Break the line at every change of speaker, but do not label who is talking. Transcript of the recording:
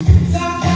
Stop.